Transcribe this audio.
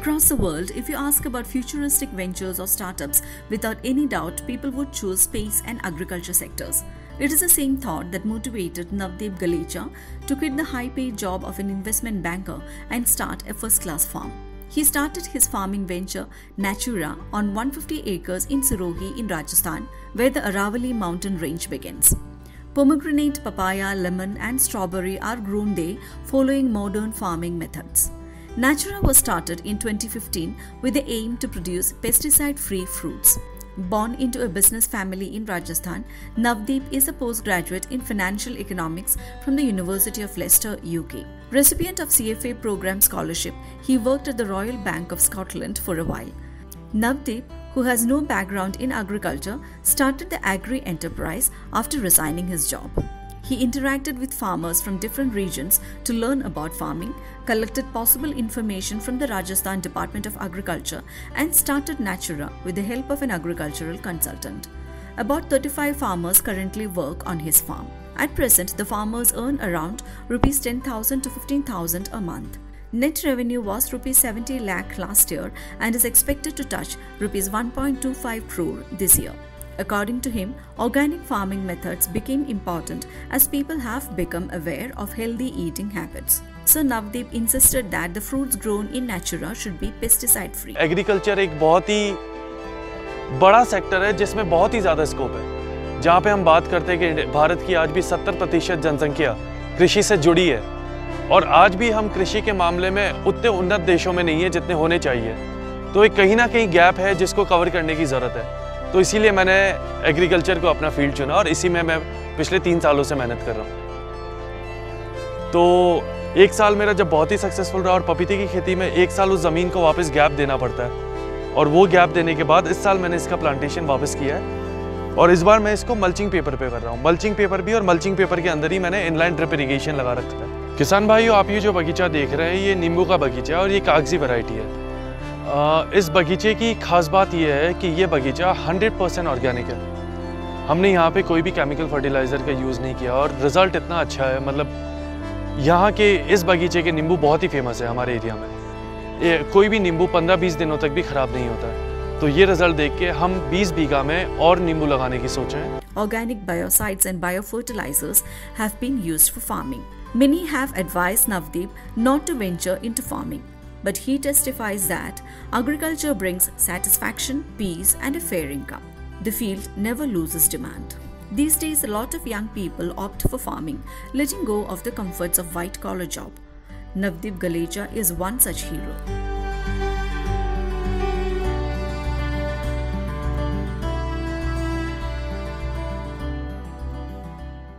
Across the world, if you ask about futuristic ventures or startups, without any doubt, people would choose space and agriculture sectors. It is the same thought that motivated Navdeep Golecha to quit the high paid job of an investment banker and start a first class farm. He started his farming venture, Natura, on 150 acres in Sirohi in Rajasthan, where the Aravalli mountain range begins. Pomegranate, papaya, lemon, and strawberry are grown there following modern farming methods. Natura was started in 2015 with the aim to produce pesticide free fruits. Born into a business family in Rajasthan, Navdeep is a postgraduate in financial economics from the University of Leicester, UK. Recipient of CFA program scholarship, he worked at the Royal Bank of Scotland for a while. Navdeep, who has no background in agriculture, started the agri enterprise after resigning his job. He interacted with farmers from different regions to learn about farming, collected possible information from the Rajasthan Department of Agriculture, and started Natura with the help of an agricultural consultant. About 35 farmers currently work on his farm. At present, the farmers earn around rupees 10,000 to 15,000 a month. Net revenue was rupees 70 lakh last year and is expected to touch rupees 1.25 crore this year. According to him, organic farming methods became important as people have become aware of healthy eating habits. So Navdeep insisted that the fruits grown in Natura should be pesticide free. Agriculture एक बहुत ही बड़ा sector है जिसमें बहुत ही ज़्यादा scope है जहाँ पे हम बात करते हैं कि भारत की आज भी 70 प्रतिशत जनसंख्या कृषि से जुड़ी है और आज भी हम कृषि के मामले में उतने उन्नत देशों में नहीं है जितने होने चाहिए तो एक कहीं ना कहीं गैप है जिसको कवर करने की ज़रूरत है तो इसीलिए मैंने एग्रीकल्चर को अपना फ़ील्ड चुना और इसी में मैं पिछले तीन सालों से मेहनत कर रहा हूँ। तो एक साल मेरा जब बहुत ही सक्सेसफुल रहा और पपीते की खेती में एक साल उस ज़मीन को वापस गैप देना पड़ता है और वो गैप देने के बाद इस साल मैंने इसका प्लांटेशन वापस किया है और इस बार मैं इसको मल्चिंग पेपर पे कर रहा हूँ। मल्चिंग पेपर भी और मल्चिंग पेपर के अंदर ही मैंने इनलाइन ड्रिप इरीगेशन लगा रखा है। किसान भाइयों, आप ये जो बगीचा देख रहे हैं, ये नींबू का बगीचा है और ये कागज़ी वैरायटी है। इस बगीचे की खास बात यह है कि ये बगीचा 100 परसेंट ऑर्गेनिक है हमने यहाँ पे कोई भी केमिकल फर्टिलाइज़र का यूज़ नहीं किया और रिज़ल्ट इतना अच्छा है मतलब यहाँ के इस बगीचे के नींबू बहुत ही फ़ेमस है हमारे एरिया में ये कोई भी नींबू 15-20 दिनों तक भी ख़राब नहीं होता है तो ये रिज़ल्ट देख के हम 20 बीघा में और नींबू लगाने की सोच रहे हैं Organic biocides and biofertilizers have been used for farming. Many have advised Navdeep not to venture into farming. But he testifies that agriculture brings satisfaction, peace, and a fair income. The field never loses demand. These days, a lot of young people opt for farming, letting go of the comforts of white collar job. Navdeep Golecha is one such hero.